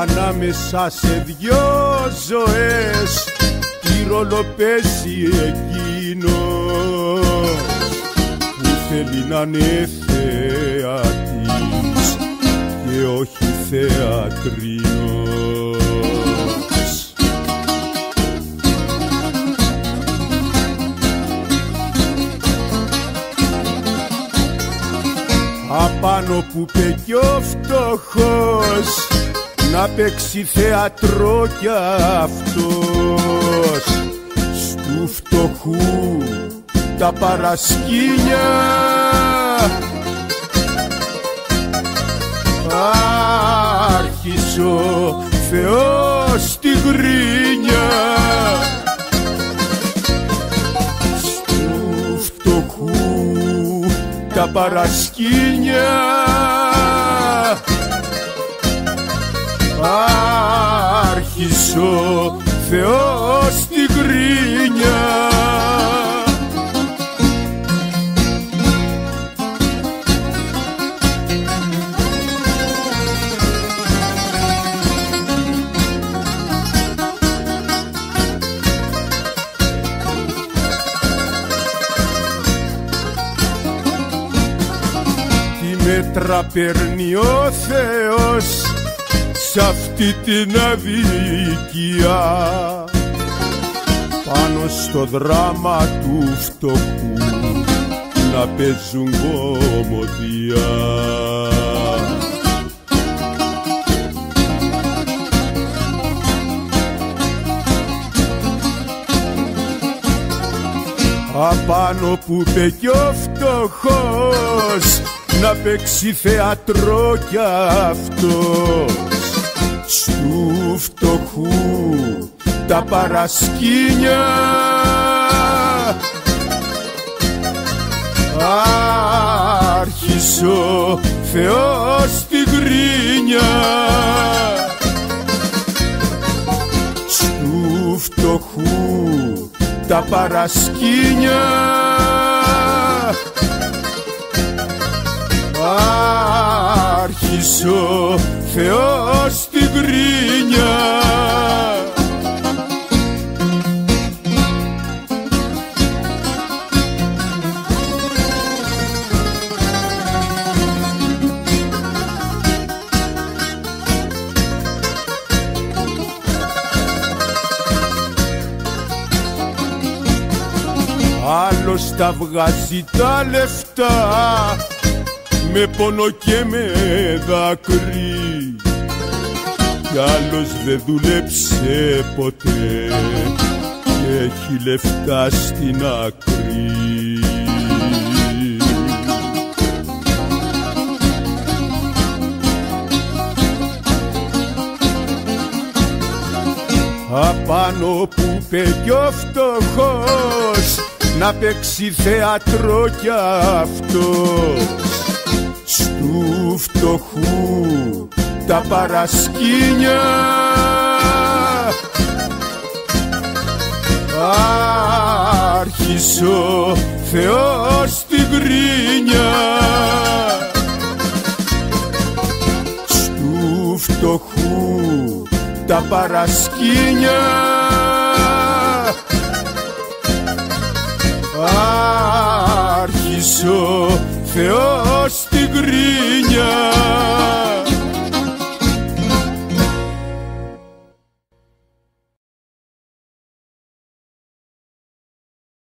ανάμεσα σε δυο ζωές τι ρόλο παίζει εκείνος που θέλει να είναι θεατής και όχι θεατρίνος Απάνω που πει ο φτωχός να παίξει θέατρο κι αυτός. Στου φτωχού τα παρασκήνια. Άρχισε ο Θεός τη γρίνια στου φτωχού τα παρασκήνια μέτρα παίρνει ο Θεός σ' αυτή την αδικία πάνω στο δράμα του φτωχού να παίζουν κομμωδία. Απάνω που είπε κι ο φτωχός να παίξει θεατρό κι αυτός. Στου φτωχού τα παρασκήνια. Άρχισε ο Θεός τη γκρίνια στου φτωχού τα παρασκήνια άρχισε ο Θεός τη γκρίνια Άλλος τα βγάζει τα λεφτά με πόνο και με δάκρυ κι άλλος δεν δούλεψε ποτέ και έχει λεφτά στην άκρη. Απάνω που πει ο φτωχός να παίξει θέατρο κι αυτός στου φτωχούς τα παρασκήνια. Άρχισε ο Θεός τη γκρίνια στου φτωχούς τα παρασκήνια. Άρχισε ο Θεός την γκρίνια